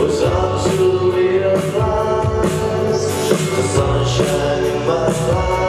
was up to realize the sunshine in my life.